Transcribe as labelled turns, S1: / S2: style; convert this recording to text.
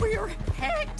S1: We're hacked!